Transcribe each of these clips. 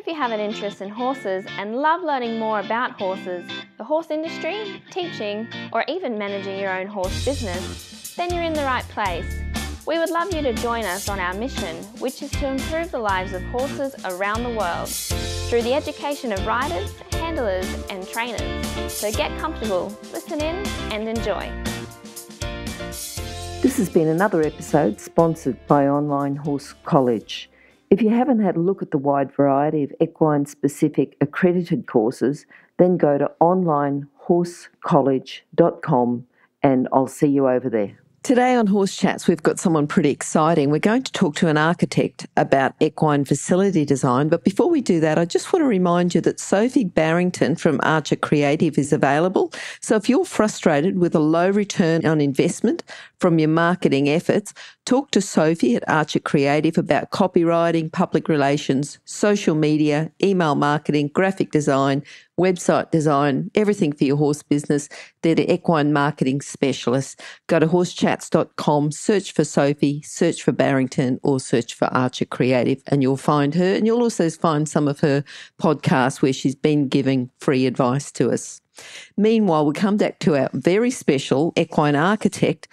If you have an interest in horses and love learning more about horses, the horse industry, teaching, or even managing your own horse business, then you're in the right place. We would love you to join us on our mission, which is to improve the lives of horses around the world through the education of riders, handlers, and trainers. So get comfortable, listen in, and enjoy. This has been another episode sponsored by Online Horse College. If you haven't had a look at the wide variety of equine specific accredited courses, then go to onlinehorsecollege.com and I'll see you over there. Today on Horse Chats, we've got someone pretty exciting. We're going to talk to an architect about equine facility design. But before we do that, I just want to remind you that Sophie Barrington from Archer Creative is available. So if you're frustrated with a low return on investment from your marketing efforts, talk to Sophie at Archer Creative about copywriting, public relations, social media, email marketing, graphic design, website design, everything for your horse business. They're the equine marketing specialists. Go to horsechats.com, search for Sophie, search for Barrington, or search for Archer Creative, and you'll find her. And you'll also find some of her podcasts where she's been giving free advice to us. Meanwhile, we come back to our very special equine architect.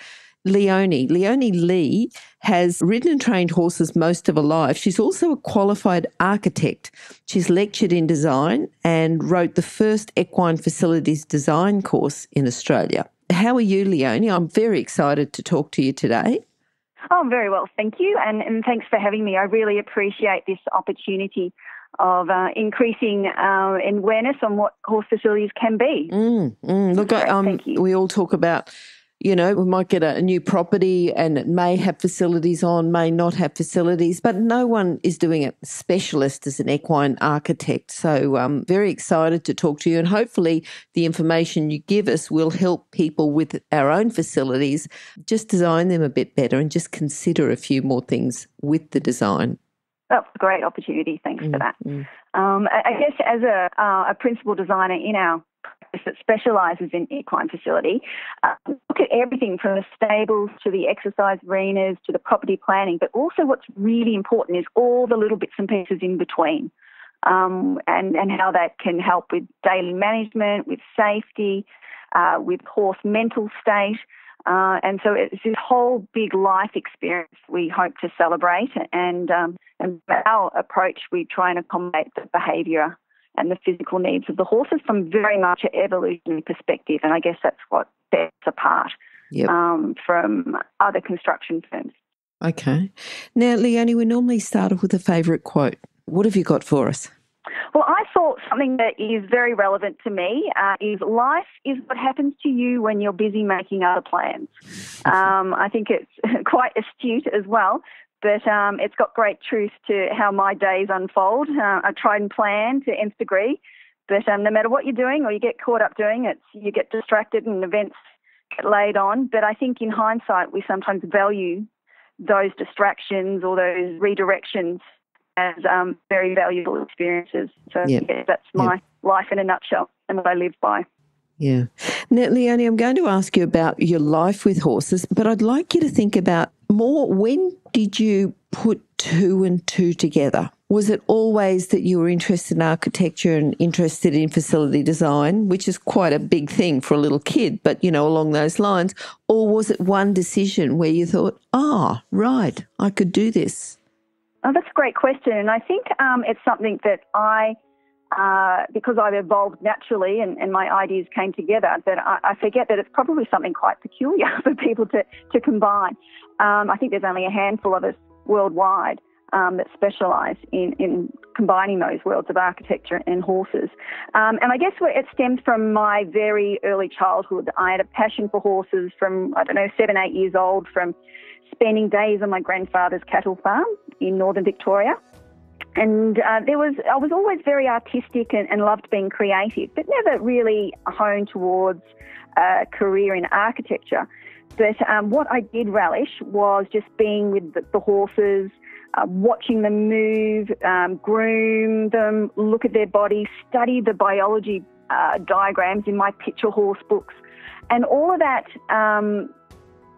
Leonie. Leonie Lee has ridden and trained horses most of her life. She's also a qualified architect. She's lectured in design and wrote the first equine facilities design course in Australia. How are you, Leonie? I'm very excited to talk to you today. Oh, very well, thank you, and, and thanks for having me. I really appreciate this opportunity of uh, increasing uh, awareness on what horse facilities can be. Mm, mm. Look, um, we all talk about you know, we might get a, new property and it may have facilities on, may not have facilities, but no one is doing it specialist as an equine architect. So I'm um, very excited to talk to you and hopefully the information you give us will help people with our own facilities just design them a bit better and just consider a few more things with the design. That's a great opportunity. Thanks mm, for that. Mm. Um, I guess as a, uh, a principal designer in our that specialises in equine facility, uh, look at everything from the stables to the exercise arenas to the property planning, but also what's really important is all the little bits and pieces in between. Um, and, and how that can help with daily management, with safety, uh, with horse mental state. Uh, and so it's this whole big life experience we hope to celebrate. And, um, and our approach, we try and accommodate the behaviour and the physical needs of the horses from very much an evolutionary perspective. And I guess that's what sets apart yep. um, from other construction firms. Okay. Now, Leonie, we normally start off with a favourite quote. What have you got for us? Well, I thought something that is very relevant to me uh, is life is what happens to you when you're busy making other plans. Um, I think it's quite astute as well but um, it's got great truth to how my days unfold. Uh, I try and plan to nth degree, but um, no matter what you're doing or you get caught up doing, it's you get distracted and events get laid on. But I think in hindsight, we sometimes value those distractions or those redirections as um, very valuable experiences. So yep. yeah, that's my yep. life in a nutshell and what I live by. Yeah. Now, Leonie, I'm going to ask you about your life with horses, but I'd like you to think about more when did you put two and two together? Was it always that you were interested in architecture and interested in facility design, which is quite a big thing for a little kid, but you know, along those lines? Or was it one decision where you thought, ah, oh, right, I could do this? Oh, that's a great question. And I think um, it's something that I uh, because I've evolved naturally and, and, my ideas came together, that I, I, forget that it's probably something quite peculiar for people to, to combine. Um, I think there's only a handful of us worldwide um, that specialise in, in combining those worlds of architecture and horses. Um, and I guess it stems from my very early childhood. I had a passion for horses from, I don't know, seven, eight years old, from spending days on my grandfather's cattle farm in northern Victoria and uh, there was I was always very artistic and, and, loved being creative, but never really honed towards a career in architecture. But um, what I did relish was just being with the, the horses, uh, watching them move, um, groom them, look at their bodies, study the biology uh, diagrams in my picture horse books, and all of that um,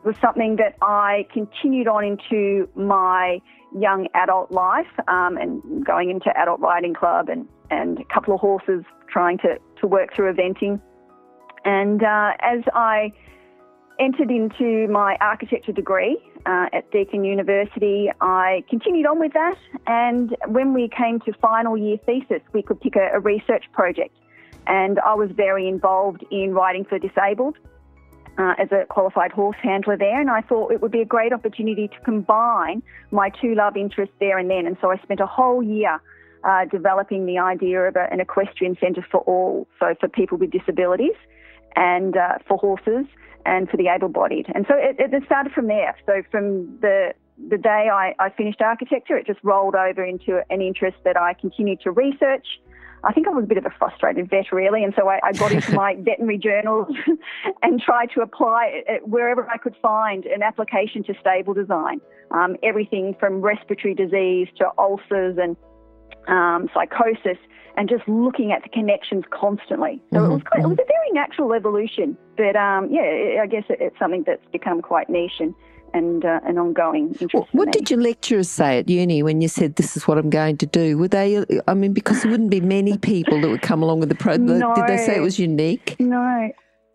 was something that I continued on into my young adult life um, and going into adult riding club and, and a couple of horses trying to, to work through eventing. And uh, as I entered into my architecture degree uh, at Deakin University, I continued on with that. And when we came to final year thesis, we could pick a, a research project. And I was very involved in writing for disabled uh, as a qualified horse handler there, and I thought it would be a great opportunity to combine my two love interests there and then. And so I spent a whole year uh, developing the idea of a, an equestrian centre for all, so for people with disabilities and uh, for horses and for the able-bodied. And so it, it started from there. So from the the day I, I finished architecture, it just rolled over into an interest that I continued to research I think I was a bit of a frustrated vet, really, and so I, I got into my veterinary journals and tried to apply it wherever I could find an application to stable design. Um, everything from respiratory disease to ulcers and um, psychosis, and just looking at the connections constantly. So mm-hmm. it was quite, it was a very natural evolution, but um, yeah, I guess it, it's something that's become quite niche and and uh, an ongoing interest. Well, what did your lecturers say at uni when you said this is what I'm going to do? Were they? I mean, because there wouldn't be many people that would come along with the pro. No, did they say it was unique? No.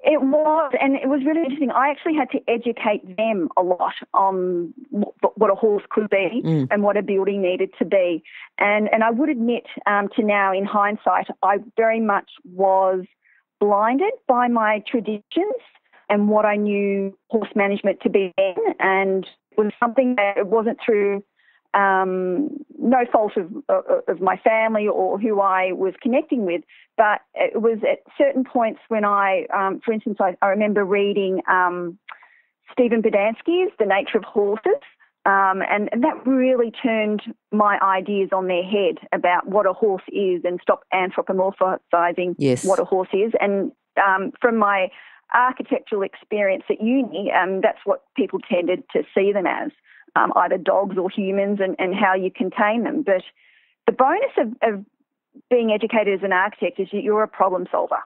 It was, and it was really interesting. I actually had to educate them a lot on what a horse could be mm. and what a building needed to be. And and I would admit um, to now, in hindsight, I very much was blinded by my traditions and what I knew horse management to be in, and it was something that it wasn't through um, no fault of, of my family or who I was connecting with, but it was at certain points when I, um, for instance, I, I remember reading um, Stephen Budiansky's The Nature of Horses. Um, and, and, that really turned my ideas on their head about what a horse is and stop anthropomorphizing yes. what a horse is. And um, from my architectural experience at uni, um, that's what people tended to see them as, um, either dogs or humans, and, and how you contain them. But the bonus of, of being educated as an architect is that you're a problem solver.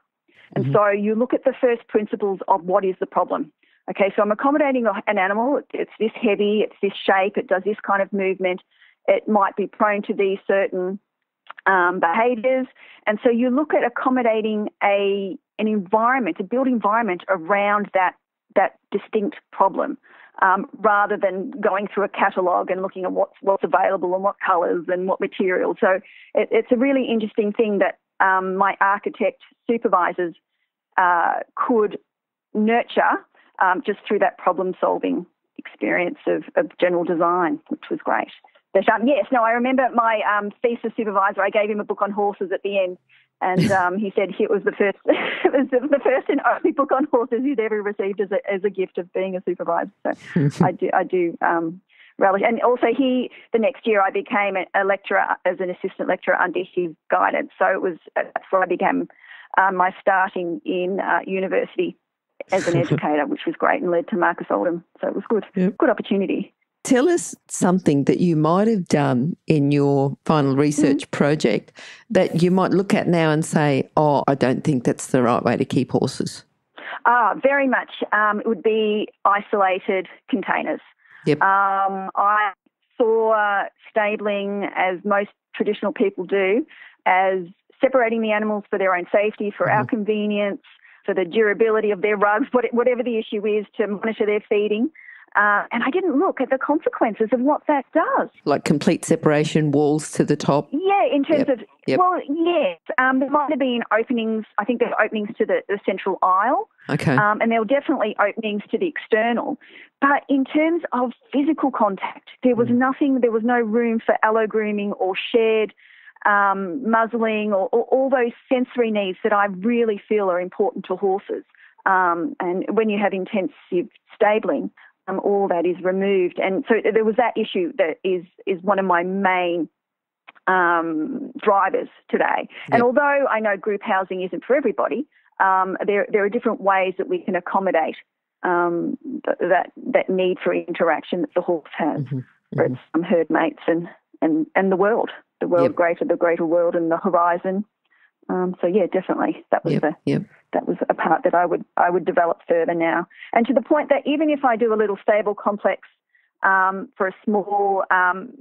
And mm-hmm. so you look at the first principles of what is the problem. Okay, so I'm accommodating an animal. It's this heavy, it's this shape, it does this kind of movement. It might be prone to these certain um, behaviours. And so you look at accommodating a an environment, a built environment around that that distinct problem, um, rather than going through a catalogue and looking at what's what's available and what colours and what materials. So it, it's a really interesting thing that um, my architect supervisors uh, could nurture um, just through that problem solving experience of, of general design, which was great. Um, yes, no, I remember my um, thesis supervisor. I gave him a book on horses at the end, and um, he said it was the first, it was the first and only book on horses he'd ever received as a as a gift of being a supervisor. So I do I do um, relish. And also, he the next year I became a, lecturer as an assistant lecturer under his guidance. So it was that's where I became um, my starting in uh, university as an educator, which was great and led to Marcus Oldham. So it was good, yep. good opportunity. Tell us something that you might have done in your final research mm-hmm. project that you might look at now and say, oh, I don't think that's the right way to keep horses. Ah, very much. Um, it would be isolated containers. Yep. Um, I saw stabling, as most traditional people do, as separating the animals for their own safety, for mm-hmm. our convenience, for the durability of their rugs, whatever the issue is, to monitor their feeding. Uh, and I didn't look at the consequences of what that does. Like complete separation, walls to the top? Yeah, in terms yep. of, yep. well, yes. Um, there might have been openings, I think there are openings to the, the central aisle. Okay. Um, and there were definitely openings to the external. But in terms of physical contact, there was mm. nothing, there was no room for allo grooming or shared um, muzzling or, or, all those sensory needs that I really feel are important to horses. Um, and when you have intensive stabling, um, all that is removed. And so there was that issue that is is one of my main um, drivers today. Yep. And although I know group housing isn't for everybody, um, there there are different ways that we can accommodate um, that that need for interaction that the horse has mm-hmm. for its mm-hmm. um, herd mates and, and, and the world, the world yep. greater, the greater world and the horizon. Um, so yeah, definitely that was yep. the yep. that was a part that I would I would develop further now, and to the point that even if I do a little stable complex um, for a small um,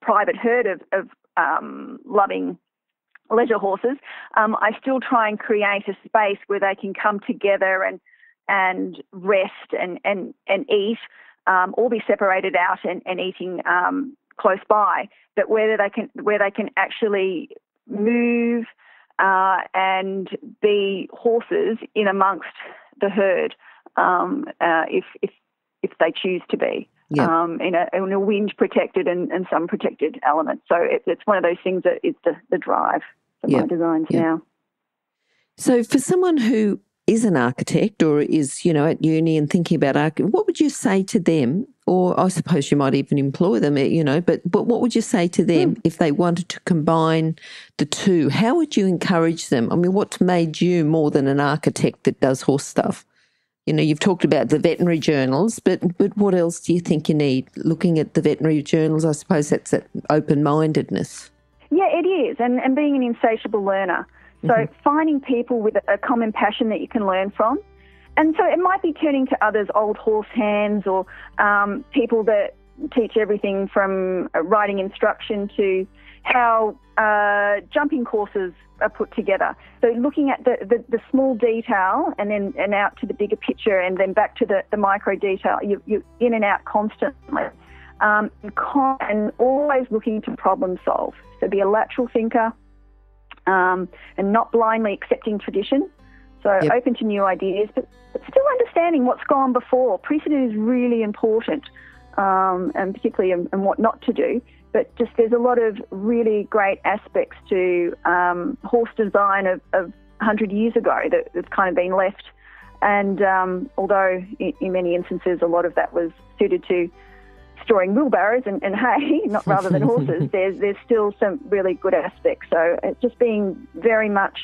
private herd of, of um, loving leisure horses, um, I still try and create a space where they can come together and and rest and and and eat, um, or be separated out and, and eating um, close by, but where they can where they can actually move uh, and be horses in amongst the herd um, uh, if, if, if they choose to be. Um, in, a, in a wind protected and, and sun protected element. So it, it's one of those things that is the, the drive for my designs now. So for someone who is an architect or is, you know, at uni and thinking about architecture, what would you say to them? Or I suppose you might even employ them, eh, you know, but, but what would you say to them mm. if they wanted to combine the two? How would you encourage them? I mean, what's made you more than an architect that does horse stuff? You know, you've talked about the veterinary journals, but but what else do you think you need? Looking at the veterinary journals, I suppose that's that open mindedness. Yeah, it is, and, and being an insatiable learner. So mm-hmm. finding people with a common passion that you can learn from. And so it might be turning to others, old horse hands or um, people that teach everything from riding instruction to how uh, jumping courses are put together. So looking at the, the, the, small detail and then and out to the bigger picture and then back to the, the micro detail, you, you're in and out constantly. Um, and always looking to problem solve. So be a lateral thinker, um, and not blindly accepting tradition. So yep. open to new ideas, but, but, still understanding what's gone before. Precedent is really important, um, and particularly in, in, what not to do. But just there's a lot of really great aspects to um, horse design of, of 100 years ago that, that's kind of been left. And um, although in, in many instances a lot of that was suited to storing wheelbarrows and, and hay, not rather than horses, there's there's still some really good aspects. So it's just being very much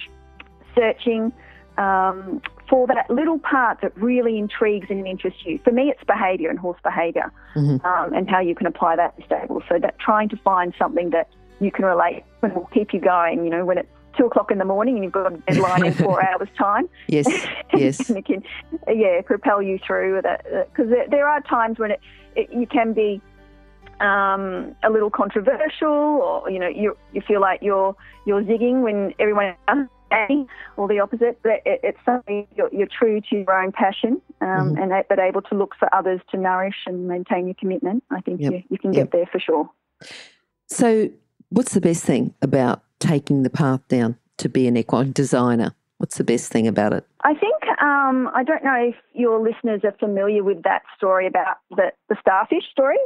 searching um, for that little part that really intrigues and interests you. For me, it's behaviour and horse behavior mm-hmm. um, and how you can apply that in stable. So that trying to find something that you can relate and will keep you going. You know, when it's two o'clock in the morning and you've got a deadline in four hours' time. Yes, yes. and it can, yeah, propel you through that because there, there, are times when it, it you can be um, a little controversial, or you know, you you feel like you're you're zigging when everyone else or the opposite. But it, it's something you're, you're, true to your own passion, um, mm-hmm. and but able to look for others to nourish and maintain your commitment. I think yep. you, you can yep. get there for sure. So, what's the best thing about taking the path down to be an equine designer? What's the best thing about it? I think um, I don't know if your listeners are familiar with that story about the, the starfish story,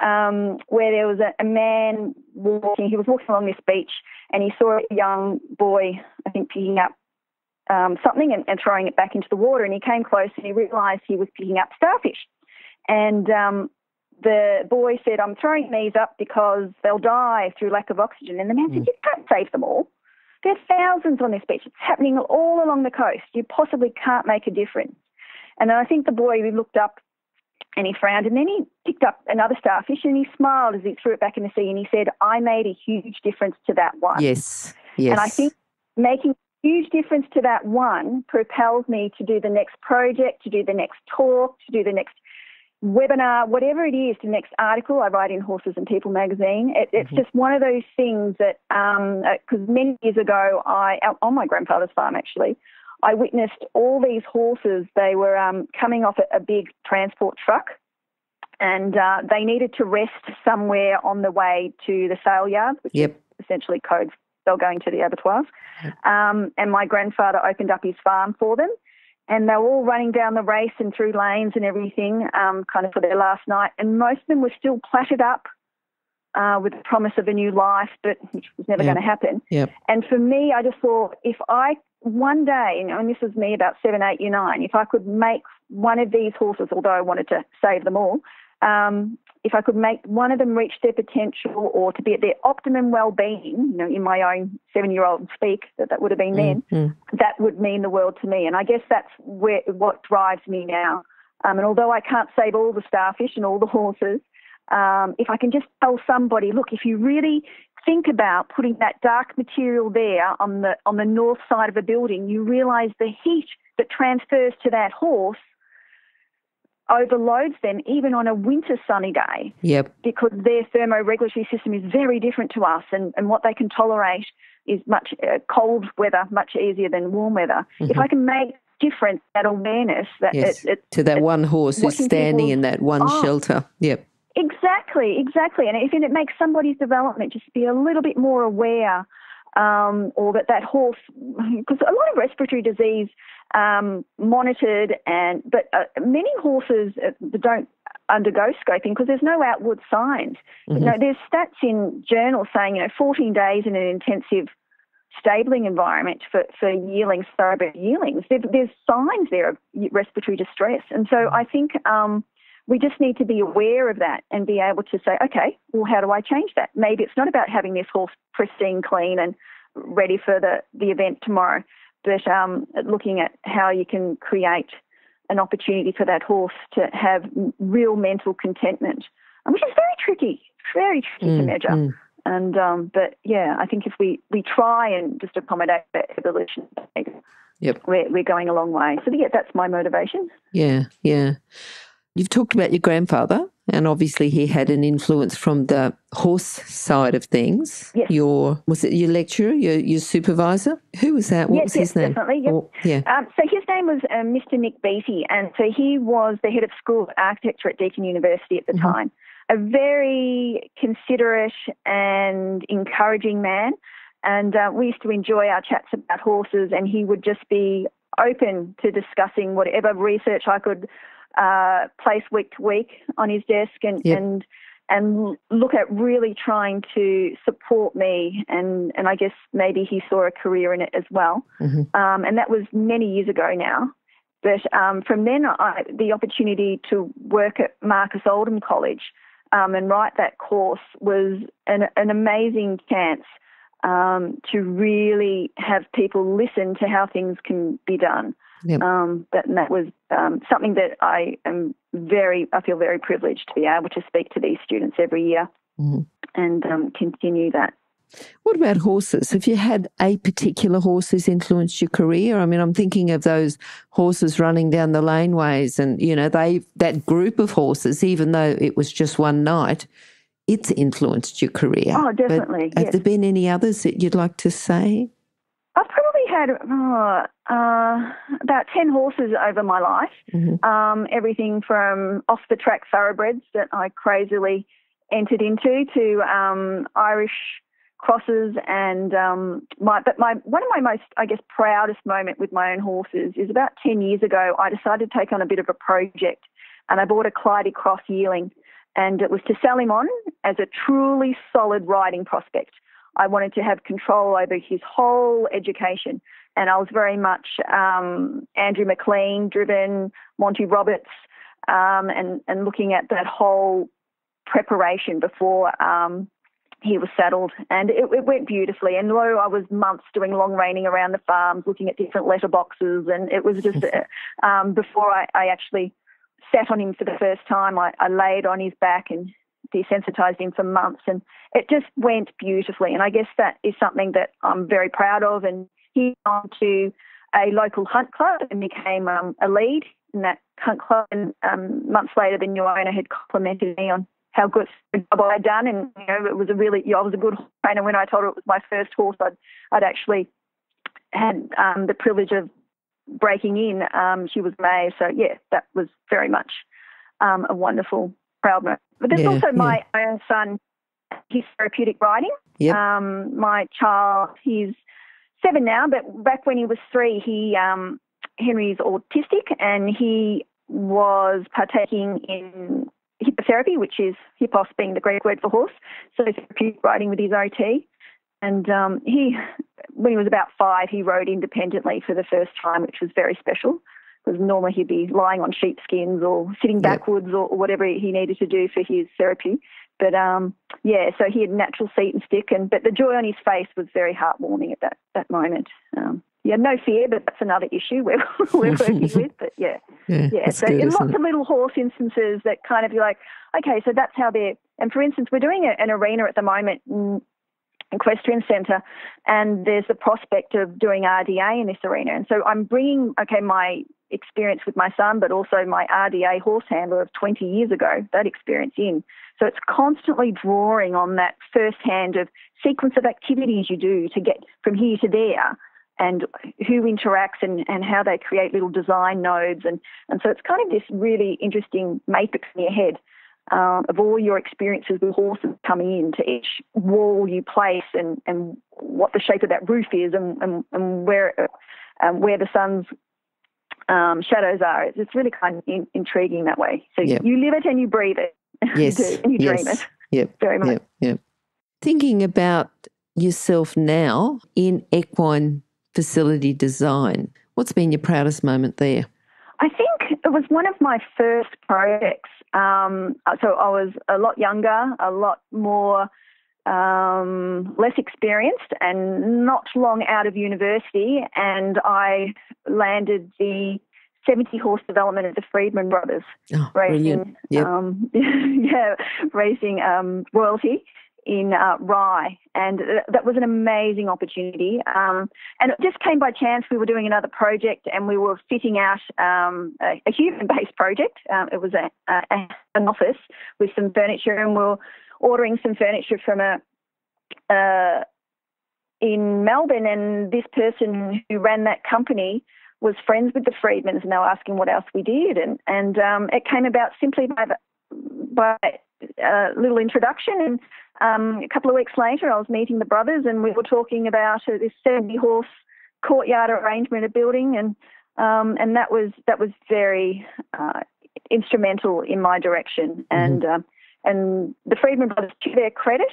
um, where there was a, a, man walking. He was walking along this beach, and he saw a young boy, I think, picking up um, something and, and, throwing it back into the water. And he came close, and he realised he was picking up starfish. And um, the boy said, I'm throwing these up because they'll die through lack of oxygen. And the man mm. said, You can't save them all. There's thousands on this beach. It's happening all along the coast. You possibly can't make a difference. And then I think the boy looked up and he frowned and then he picked up another starfish and he smiled as he threw it back in the sea and he said, I made a huge difference to that one. Yes. Yes. And I think making a huge difference to that one propels me to do the next project, to do the next talk, to do the next webinar, whatever it is, the next article I write in Horses and People magazine. It, it's mm-hmm. just one of those things that, because um, uh, many years ago, I on my grandfather's farm actually, I witnessed all these horses. They were um, coming off a, a, big transport truck, and uh, they needed to rest somewhere on the way to the sale yard, which yep. is essentially code they're going to the abattoirs. Um, and my grandfather opened up his farm for them and they were all running down the race and through lanes and everything, um, kind of for their last night. And most of them were still platted up uh, with the promise of a new life, but which was never yep. going to happen. Yep. And for me, I just thought if I one day, you know, and this was me about seven, eight, year nine, if I could make one of these horses, although I wanted to save them all, um, if I could make one of them reach their potential or to be at their optimum well-being, you know, in my own seven-year-old speak, that that would have been then, mm-hmm. that would mean the world to me. And I guess that's where what drives me now. Um, and although I can't save all the starfish and all the horses, um, if I can just tell somebody, look, if you really think about putting that dark material there on the on the north side of a building, you realise the heat that transfers to that horse overloads them even on a winter sunny day. Yep. Because their thermoregulatory system is very different to us and, and what they can tolerate is much uh, cold weather, much easier than warm weather. Mm-hmm. If I can make difference, that awareness that yes. it, it, to that it, one horse who's standing in that one oh, shelter. Yep. Exactly, exactly. And if it makes somebody's development just be a little bit more aware, um, or that that horse, because a lot of respiratory disease um, monitored, and but uh, many horses uh, don't undergo scoping because there's no outward signs. Mm-hmm. You know, there's stats in journals saying you know 14 days in an intensive stabling environment for, for yearlings, thoroughbred yearlings. There, there's signs there of respiratory distress, and so I think. Um, we just need to be aware of that and be able to say, okay, well, how do I change that? Maybe it's not about having this horse pristine, clean, and ready for the, the event tomorrow, but um, looking at how you can create an opportunity for that horse to have real mental contentment, which is very tricky, very tricky mm, to measure. Mm. And um, but yeah, I think if we, we try and just accommodate that evolution, yep. we're, we're going a long way. So yeah, that's my motivation. Yeah, yeah. You've talked about your grandfather, and obviously he had an influence from the horse side of things. Yes. Your was it your lecturer, your your supervisor? Who was that? What yes, was his yes, name? Definitely. Yes. Or, yeah. Um, so his name was uh, Mr. Nick Beatty, and so he was the head of school of architecture at Deakin University at the mm-hmm. time. A very considerate and encouraging man, and uh, we used to enjoy our chats about horses. And he would just be open to discussing whatever research I could uh, place week to week on his desk and, yep. and and look at really trying to support me and and I guess maybe he saw a career in it as well. Mm-hmm. Um, and that was many years ago now. But um, from then, I, the opportunity to work at Marcus Oldham College um, and write that course was an, an amazing chance um, to really have people listen to how things can be done. Yep. Um, that, and that was um, something that I am very, I feel very privileged to be able to speak to these students every year mm-hmm. and um, continue that. What about horses? Have you had a particular horse who's influenced your career? I mean, I'm thinking of those horses running down the laneways, and you know, they that group of horses, even though it was just one night, it's influenced your career. Oh, definitely. But have yes. there been any others that you'd like to say? I've probably had oh, uh, about 10 horses over my life. Mm-hmm. Um, everything from off the track thoroughbreds that I crazily entered into to um, Irish crosses and um, my but my one of my most I guess proudest moment with my own horses is about 10 years ago I decided to take on a bit of a project and I bought a Clyde Cross yearling and it was to sell him on as a truly solid riding prospect. I wanted to have control over his whole education. And I was very much um, Andrew McLean driven, Monty Roberts, um, and, and looking at that whole preparation before um, he was saddled. And it, it, went beautifully. And though I was months doing long reining around the farms, looking at different letterboxes, and it was just uh, um, before I, I, actually sat on him for the first time, I, I laid on his back and desensitized him for months and it just went beautifully. And I guess that is something that I'm very proud of. And he went to a local hunt club and became um, a lead in that hunt club. And um, months later the new owner had complimented me on how good a job I'd done. And you know it was a really you know, I was a good trainer. When I told her it was my first horse I'd I'd actually had um, the privilege of breaking in um, she was May so yeah that was very much um, a wonderful proud moment but there's yeah, also my yeah. own son, his therapeutic riding. Yep. Um, my child, he's seven now, but back when he was three, he um, Henry's autistic and he was partaking in hippotherapy, which is hippos being the Greek word for horse, so therapeutic riding with his OT. And um, he, when he was about five, he rode independently for the first time, which was very special because normally he'd be lying on sheepskins or sitting backwards yep. or, or, whatever he needed to do for his therapy. But um, yeah, so he had natural seat and stick, and but the joy on his face was very heartwarming at that that moment. Um, yeah, no fear, but that's another issue we're, we're working with. But yeah, yeah. yeah. So good, lots of little horse instances that kind of you're like, okay, so that's how they're. And for instance, we're doing a, an arena at the moment. Equestrian centre, and there's the prospect of doing RDA in this arena. And so I'm bringing, okay, my experience with my son, but also my RDA horse handler of 20 years ago, that experience in. So it's constantly drawing on that first hand of sequence of activities you do to get from here to there and who interacts and, and how they create little design nodes. And, and so it's kind of this really interesting matrix in your head um, of all your experiences with horses coming in to each wall you place and, and what the shape of that roof is and, and, and where, um, where the sun's um, shadows are. It's, it's really kind of in, intriguing that way. So yep. you live it and you breathe it. Yes. you and you yes. dream it. Yep. Very much. Yep. Yep. Thinking about yourself now in equine facility design, what's been your proudest moment there? I think it was one of my first projects. Um, so I was a lot younger, a lot more um, less experienced, and not long out of university, and I landed the 70 horse development at the Freedman brothers, oh, racing, yep. um, yeah, racing um, royalty in uh, Rye, and that was an amazing opportunity. Um, and it just came by chance. We were doing another project, and we were fitting out um, a, a human-based project. Um, it was a, a, an office with some furniture, and we were ordering some furniture from a. Uh, in Melbourne, and this person who ran that company was friends with the Freedmans, and they were asking what else we did, and and um, it came about simply by the, by a little introduction, and um, a couple of weeks later, I was meeting the brothers, and we were talking about uh, this 70 horse courtyard arrangement of building, and um, and that was that was very uh, instrumental in my direction, mm-hmm. and uh, and the Freedman brothers, to their credit,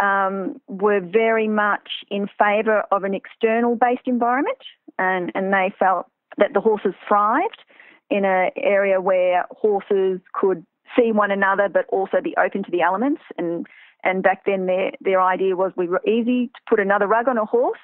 um, were very much in favour of an external based environment, and and they felt that the horses thrived in an area where horses could see one another, but also be open to the elements and and back then, their their idea was we were easy to put another rug on a horse,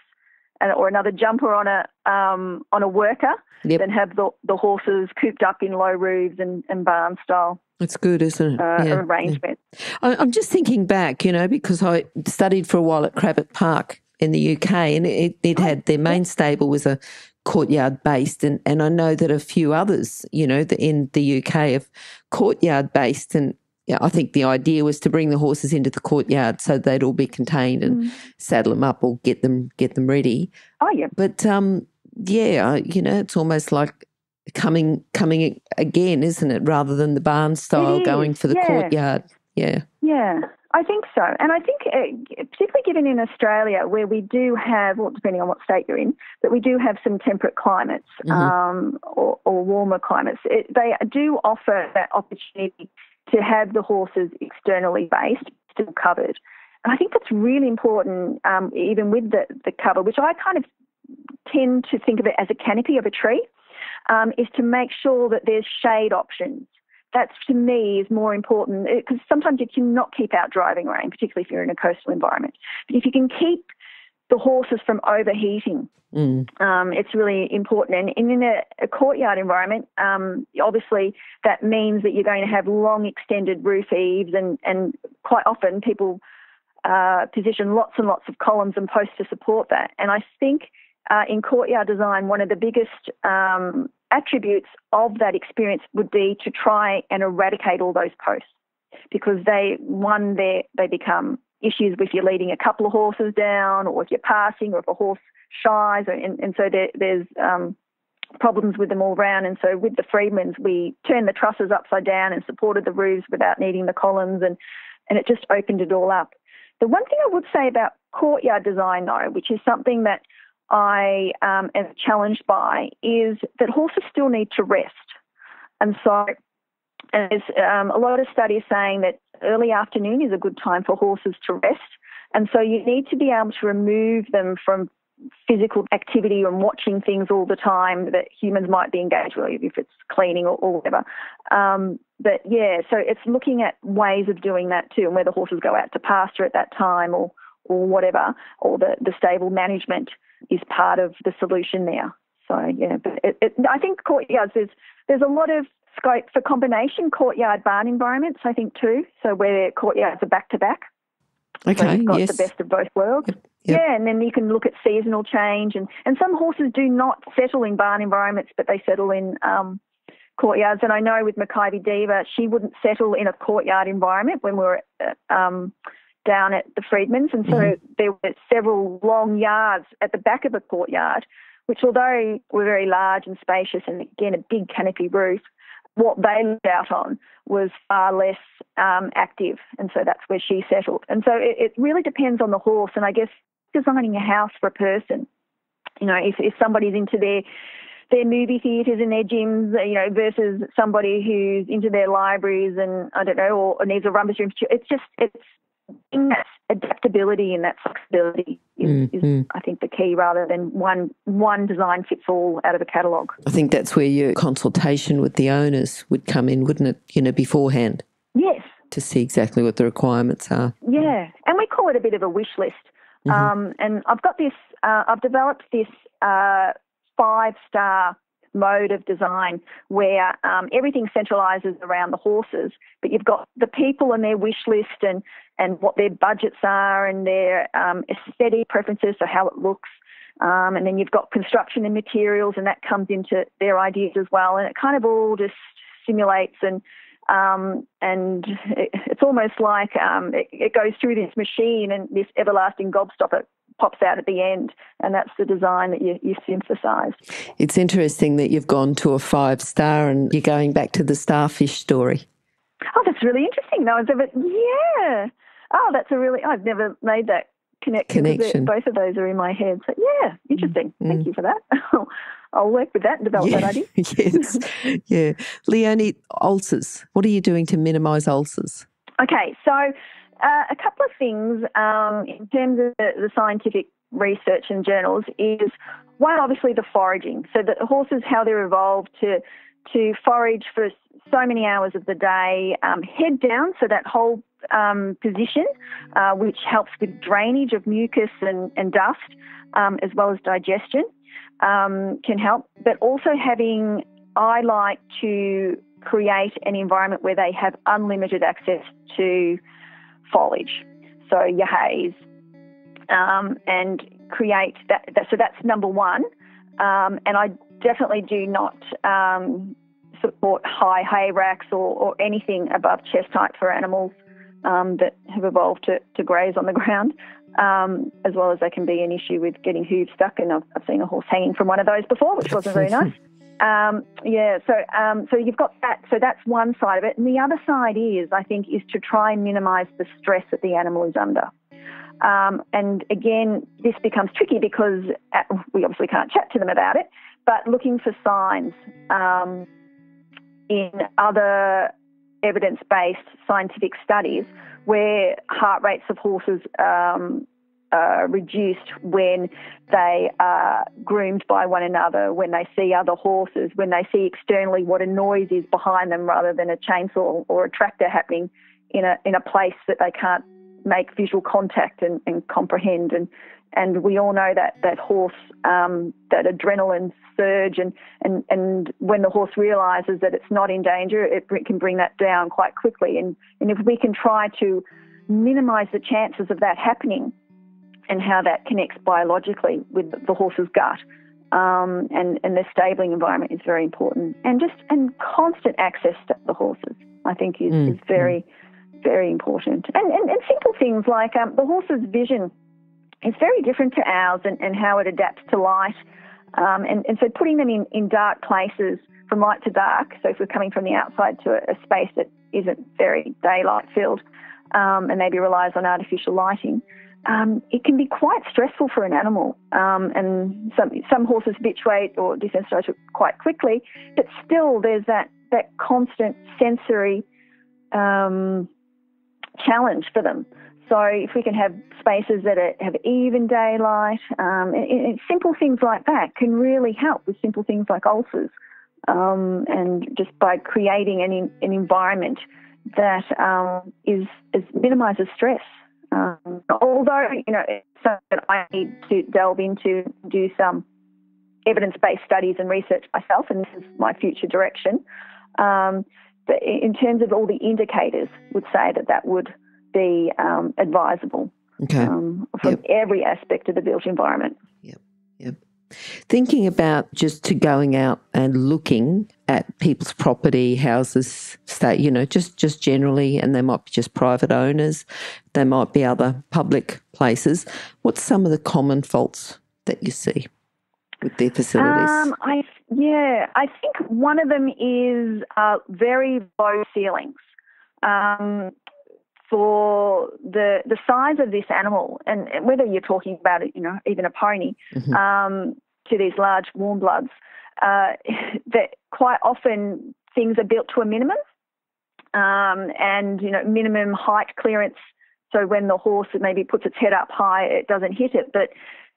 and, or another jumper on a um, on a worker, yep. than have the, the horses cooped up in low roofs and, and barn style. It's good, isn't it? Uh, yeah. Arrangement. Yeah. I'm just thinking back, you know, because I studied for a while at Cravat Park in the UK, and it, it oh, had their main stable was a courtyard based, and, and I know that a few others, you know, in the UK have courtyard based, and yeah, I think the idea was to bring the horses into the courtyard so they'd all be contained and mm. saddle them up or get them get them ready. Oh yeah. But um, yeah, you know, it's almost like coming coming again, isn't it? Rather than the barn style going for the yeah. courtyard. Yeah. Yeah. I think so. And I think, uh, particularly given in Australia, where we do have, well, depending on what state you're in, but we do have some temperate climates mm-hmm. um, or, or, warmer climates, it, they do offer that opportunity to have the horses externally based, still covered. And I think that's really important, um, even with the, the cover, which I kind of tend to think of it as a canopy of a tree, um, is to make sure that there's shade options. That's to me is more important because sometimes you cannot keep out driving rain, particularly if you're in a coastal environment. But if you can keep the horses from overheating. Mm. Um, it's really important. And, and in a, a, courtyard environment, um, obviously that means that you're going to have long extended roof eaves, and, and quite often people uh, position lots and lots of columns and posts to support that. And I think uh, in courtyard design, one of the biggest um, attributes of that experience would be to try and eradicate all those posts because they, one, they, they become issues if you're leading a couple of horses down or if you're passing or if a horse shies. And, and so there, there's um, problems with them all round. And so with the Freedmans, we turned the trusses upside down and supported the roofs without needing the columns, and, and it just opened it all up. The one thing I would say about courtyard design, though, which is something that I um, am challenged by, is that horses still need to rest. And so and there's um, a lot of studies saying that early afternoon is a good time for horses to rest. And so you need to be able to remove them from physical activity and watching things all the time that humans might be engaged with, if it's cleaning or, or whatever. Um, but yeah, so it's looking at ways of doing that too, and whether horses go out to pasture at that time or or whatever, or the, the stable management is part of the solution there. So yeah, but it, it, I think courtyards there's there's a lot of scope for combination courtyard barn environments, I think, too. So where courtyards are back to back. Okay, so you've got yes. the best of both worlds. Yep, yep. Yeah, and then you can look at seasonal change, and, and some horses do not settle in barn environments, but they settle in um, courtyards. And I know with Makybe Diva, she wouldn't settle in a courtyard environment when we were uh, um, down at the Freedmans, and so Mhm. there were several long yards at the back of the courtyard, which although were very large and spacious, and again a big canopy roof, what they lived out on was far less um, active, and so that's where she settled. And so it, it really depends on the horse, and I guess designing a house for a person. You know, if, if somebody's into their their movie theatres and their gyms, you know, versus somebody who's into their libraries and I don't know, or, needs a rummage room. It's just it's that adaptability and that flexibility is, Mm, is mm. I think the key rather than one one design fits all out of a catalogue. I think that's where your consultation with the owners would come in, wouldn't it? You know, beforehand Yes, to see exactly what the requirements are. Yeah, and we call it a bit of a wish list. Mhm. Um, and I've got this, uh, I've developed this uh, five star mode of design where um, everything centralizes around the horses, but you've got the people and their wish list and, and what their budgets are and their um, aesthetic preferences, so how it looks. Um, and then you've got construction and materials, and that comes into their ideas as well. And it kind of all just simulates and um, and it, it's almost like um, it, it goes through this machine, and this everlasting gobstopper pops out at the end, and that's the design that you, you synthesised. It's interesting that you've gone to a five star and you're going back to the starfish story. Oh, that's really interesting. No one's ever, yeah. Oh, that's a really, I've never made that connection. Connection. Both of those are in my head. So, yeah, interesting. Mm-hmm. Thank you for that. I'll work with that and develop that idea. yes. yeah. Leonie, ulcers. What are you doing to minimise ulcers? Okay, so uh, a couple of things um, in terms of the, the scientific research and journals is one, obviously the foraging. So the horses, how they're evolved to to forage for so many hours of the day, um, head down, so that whole um, position, uh, which helps with drainage of mucus and, and dust, um, as well as digestion, um, can help. But also having, I like to create an environment where they have unlimited access to foliage, so your haze, um, and create that, that. So that's number one. Um, and I definitely do not um, support high hay racks or, or anything above chest height for animals um, that have evolved to, to graze on the ground. Um, as well as they can be an issue with getting hooves stuck, and I've, I've seen a horse hanging from one of those before, which wasn't very nice. Um, yeah, so um, so you've got that. So that's one side of it, and the other side is, I think, is to try and minimise the stress that the animal is under. Um, and again, this becomes tricky because uh, we obviously can't chat to them about it, but looking for signs um, in other evidence-based scientific studies where heart rates of horses um, are reduced when they are groomed by one another, when they see other horses, when they see externally what a noise is behind them rather than a chainsaw or a tractor happening in a in a place that they can't make visual contact and, and comprehend. And and we all know that that horse um, that adrenaline surge and, and and when the horse realizes that it's not in danger it can bring that down quite quickly. And and if we can try to minimize the chances of that happening and how that connects biologically with the horse's gut. Um, and and the stabling environment is very important. And just and constant access to the horses I think is, Mm, is very very important. And and, and simple things like um, the horse's vision is very different to ours and, and how it adapts to light. Um, and, and so putting them in, in dark places from light to dark, so if we're coming from the outside to a, a space that isn't very daylight filled um, and maybe relies on artificial lighting, um, it can be quite stressful for an animal. Um, and some, some horses habituate or desensitize quite quickly, but still there's that, that constant sensory um, challenge for them. So if we can have spaces that are, have even daylight, um, and, and simple things like that can really help with simple things like ulcers. Um, and just by creating an, an environment that um, is, is minimises stress. Um, although you know it's something that I need to delve into, do some evidence-based studies and research myself, and this is my future direction. Um, but in terms of all the indicators, would say that that would be um, advisable Okay. um, from Yep. every aspect of the built environment. Yep. Thinking about just to going out and looking at people's property, houses, state, you know, just just generally, and they might be just private owners, they might be other public places. What's some of the common faults that you see with their facilities? Um, I yeah, I think one of them is uh, very low ceilings. Um, for the the size of this animal, and whether you're talking about it, you know, even a pony, Mhm. um, to these large warm bloods, uh, that quite often things are built to a minimum, um, and you know, minimum height clearance. So when the horse maybe puts its head up high, it doesn't hit it, but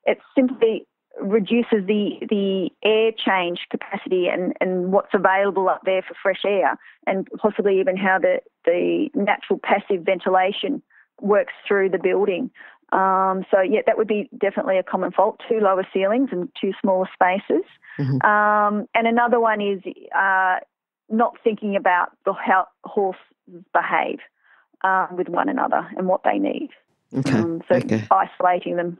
it's simply reduces the the air change capacity and, and what's available up there for fresh air and possibly even how the, the natural passive ventilation works through the building. Um, so yeah, that would be definitely a common fault: too lower ceilings and too smaller spaces. Mhm. Um, and another one is uh, not thinking about the how horses behave um, with one another and what they need. okay. Um, so okay. isolating them,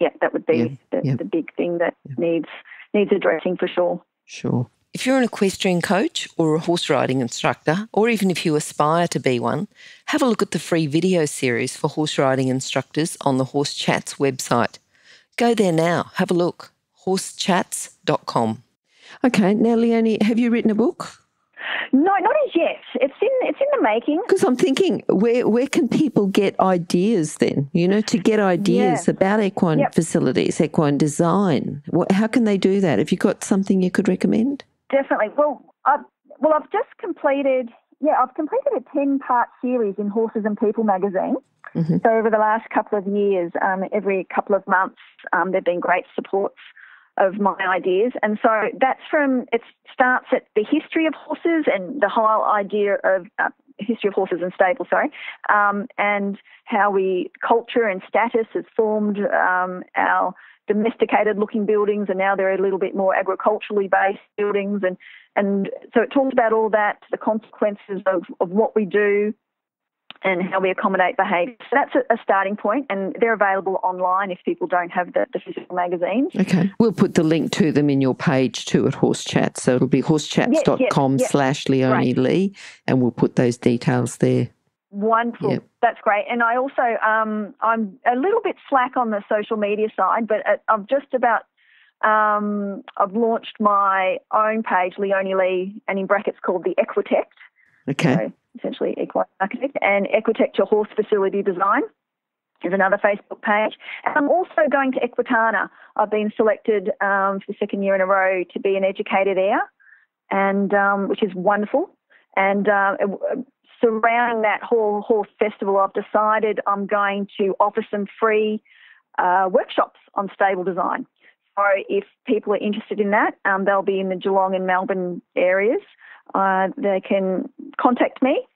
yeah, that would be Yeah, the, yeah. the big thing that needs needs addressing for sure. Sure. If you're an equestrian coach or a horse riding instructor, or even if you aspire to be one, have a look at the free video series for horse riding instructors on the Horse Chats website. Go there now, have a look. horsechats.com. Okay, now Leonie, have you written a book? No, not as yet. It's in it's in the making. Because I'm thinking, where where can people get ideas then? You know, to get ideas Yeah. about equine Yep. facilities, equine design. What, how can they do that? Have you got something you could recommend? Definitely. Well, I've, well, I've just completed. Yeah, I've completed a ten part series in Horses and People magazine. Mhm. So over the last couple of years, um, every couple of months, um, there've been great supports of my ideas, and so that's from. It starts at the history of horses and the whole idea of uh, history of horses and stable. Sorry, um, and how we culture and status has formed um, our domesticated looking buildings and now they're a little bit more agriculturally based buildings and and so it talks about all that the consequences of, of what we do and how we accommodate behaviour. So that's a, a starting point and they're available online if people don't have the, the physical magazines. Okay. We'll put the link to them in your page too at Horse Chat. So it'll be horsechats.com yes, yes. slash Leonie Lee and we'll put those details there. Wonderful. Yep. That's great. And I also, um, I'm a little bit slack on the social media side, but uh, I'm just about, um, I've launched my own page, Leonie Lee, and in brackets called the Equitect. Okay. So essentially equine architect and Equitecture Horse Facility Design is another Facebook page. And I'm also going to Equitana. I've been selected um, for the second year in a row to be an educator there, and um, which is wonderful. And uh, surrounding that whole horse festival, I've decided I'm going to offer some free uh, workshops on stable design. So if people are interested in that, um, they'll be in the Geelong and Melbourne areas. Uh, they can contact me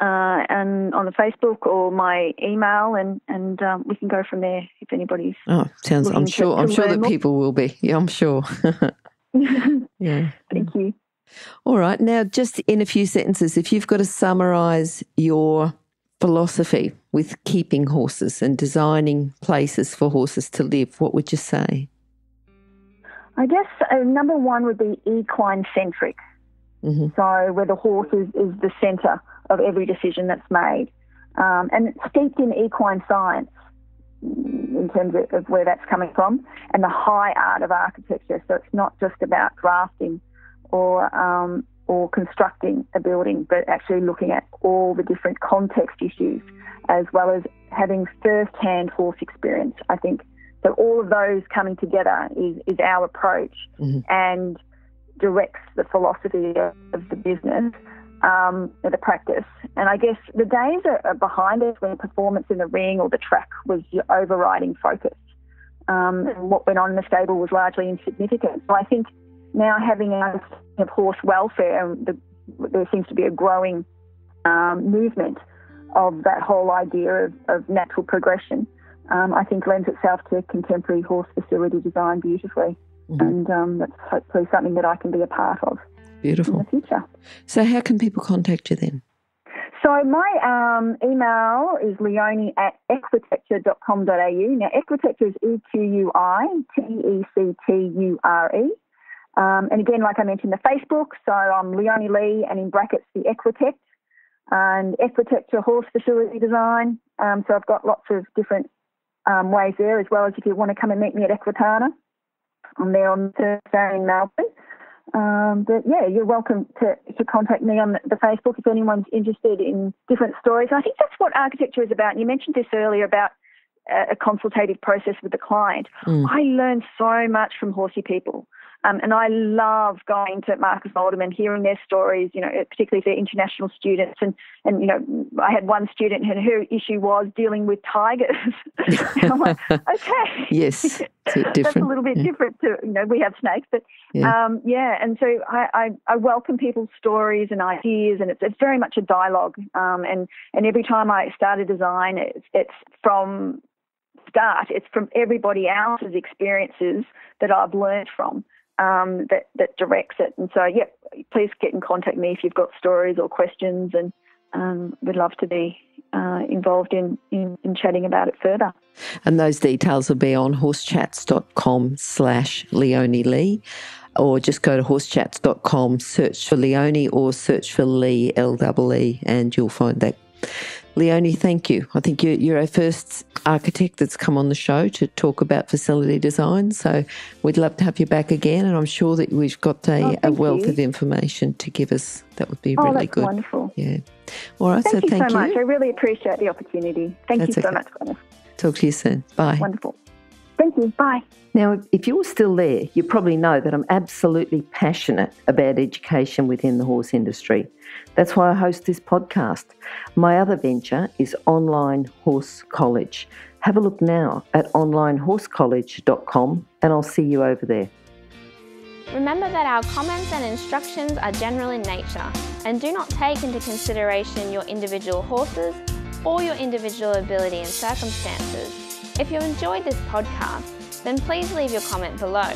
uh, and on the Facebook or my email, and and um, we can go from there if anybody's. Oh, sounds. I'm sure. I'm sure that more. people will be. Yeah, I'm sure. yeah. Thank you. All right. Now, just in a few sentences, if you've got to summarise your philosophy with keeping horses and designing places for horses to live, what would you say? I guess uh, number one would be equine centric. hmm So where the horse is, is the centre of every decision that's made, um, and it's steeped in equine science in terms of, of where that's coming from, and the high art of architecture. So it's not just about drafting or um, or constructing a building, but actually looking at all the different context issues, as well as having first-hand horse experience. I think so. All of those coming together is is our approach, Mhm. and directs the philosophy of, of the business, um, the practice. And I guess the days are, are behind us when performance in the ring or the track was your overriding focus. Um, and what went on in the stable was largely insignificant. So I think now having an understanding of horse welfare, and the, there seems to be a growing um, movement of that whole idea of, of natural progression. Um, I think lends itself to contemporary horse facility design beautifully, Mhm. and um, that's hopefully something that I can be a part of Beautiful. in the future. So, how can people contact you then? So my um, email is leonie at equitecture.com.au. Now, Equitecture is E-Q-U-I-T-E-C-T-U-R-E. Um, and again, like I mentioned, the Facebook, so I'm Leonie Lee and in brackets the Equitect and Equitecture Horse Facility Design. Um, so I've got lots of different um, ways there, as well as if you want to come and meet me at Equitana. I'm there on Thursday in Melbourne. Um, but yeah, you're welcome to, to contact me on the, Facebook if anyone's interested in different stories. And I think that's what architecture is about. And you mentioned this earlier about a, a consultative process with the client. Mm. I learn so much from horsey people. Um, and I love going to Marcus Oldham and hearing their stories, you know, particularly if they're international students. And, and you know, I had one student and her issue was dealing with tigers. I'm like, okay. Yes. That's a little bit yeah. different to, you know, we have snakes, but yeah. Um, yeah. And so I, I, I, welcome people's stories and ideas, and it's, it's very much a dialogue. Um, and, and every time I start a design, it's, it's from start, it's from everybody else's experiences that I've learned from um, that that directs it. And so, yeah, please get in contact me if you've got stories or questions, and um, we'd love to be uh, involved in, in, in chatting about it further. And those details will be on horsechats.com slash Leonie Lee or just go to horsechats.com, search for Leonie or search for Lee, L-E-E, and you'll find that Leonie, thank you. I think you're, you're, our first architect that's come on the show to talk about facility design. So we'd love to have you back again. And I'm sure that we've got a, oh, a wealth you. of information to give us. That would be oh, really good. wonderful. Yeah. All right. Thank so you thank so you. much. I really appreciate the opportunity. Thank that's you so okay. much, Glenys. Talk to you soon. Bye. Wonderful. Thank you. Bye. Now, if you're still there, you probably know that I'm absolutely passionate about education within the horse industry. That's why I host this podcast. My other venture is Online Horse College. Have a look now at onlinehorsecollege.com and I'll see you over there. Remember that our comments and instructions are general in nature and do not take into consideration your individual horses or your individual ability and circumstances. If you enjoyed this podcast, then please leave your comment below